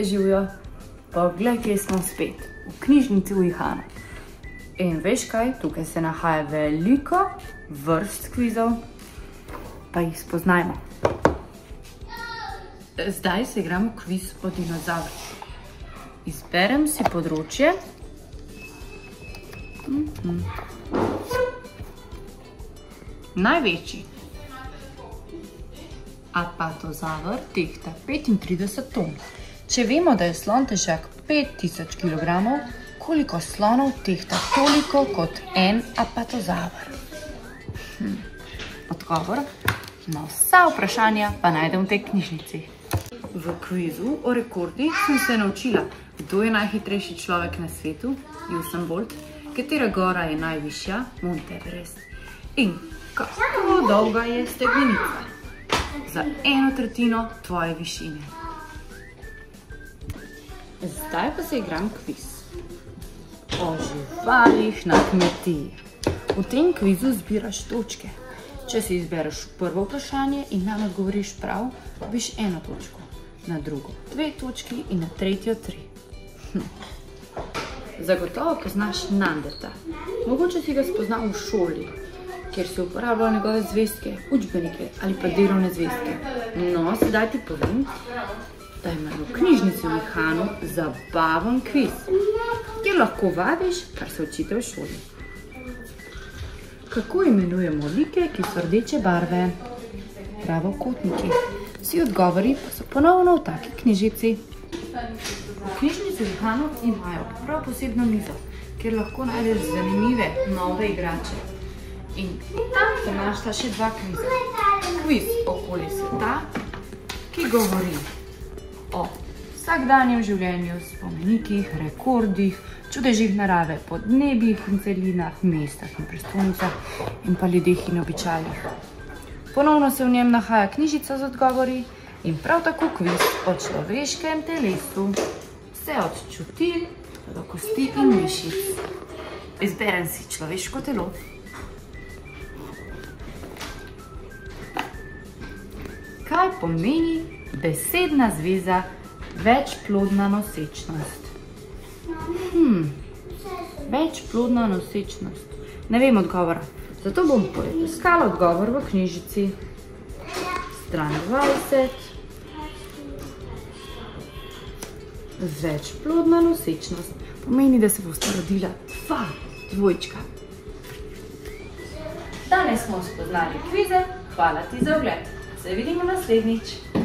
Živijo, poglej, kje smo spet, v knjižnici v Ihanu. In veš kaj, tukaj se nahaja veliko vrst kvizov, pa jih spoznajmo. Zdaj se igramo kviz o dinozavrih. Izberem si področje. Mhm. Največji apatozavr tehta 35 ton. Če vemo, da je slon težak 5000 kg, koliko slonov tehta toliko kot en apatozavr? Hm. Odgovor na vsa vprašanja pa najdem v tej knjižnici. V kvizu o rekordih sem se naučila, kdo je najhitrejši človek na svetu, Usain Bolt, katera gora je najvišja, Mount Everest, in kako dolga je stegnenica za eno tretjino tvoje višine. Zdaj pa se igram kviz o živalih na kmetiji. V tem kvizu zbiraš točke. Če si izbereš prvo vprašanje in nam odgovoriš prav, dobiš eno točko, na drugo dve točki in na tretjo tri. Hm. Zagotovo poznaš Nanderta. Mogoče si ga spoznal v šoli, kjer si uporabljal njegove zvezke, učbenike ali pa delovne zvezke. No, sedaj ti povem, da imajo v knjižnici v Ihanu zabaven kviz, kjer lahko vadiš, kar se učite v šoli. Kako imenujemo like, ki so rdeče barve? Pravokotniki. Vsi odgovori pa so ponovno v taki knjižici. V knjižnici v Ihanu imajo prav posebno mizo, kjer lahko najdeš zanimive nove igrače. In tam se našla še dva kviza. Kviz okoli sveta, ki govori o vsakdanjem življenju, spomenikih, rekordih, čudežih narave, podnebjih in celinah, mestah in prestolnicah in pa ljudeh in običajih. Ponovno se v njem nahaja knjižica z odgovori in prav tako kviz o človeškem telesu. Vse od čutil do kosti in mišic. Izberem si človeško telo. Kaj pomeni besedna zveza večplodna nosečnost? Hmm, večplodna nosečnost. Ne vem odgovora, zato bom poiskala odgovor v knjižici. Stran 20. Večplodna nosečnost pomeni, da se bosta rodila dva dvojčka. Danes smo spoznali kvize. Hvala ti za ogled. Se vidimo naslednjič.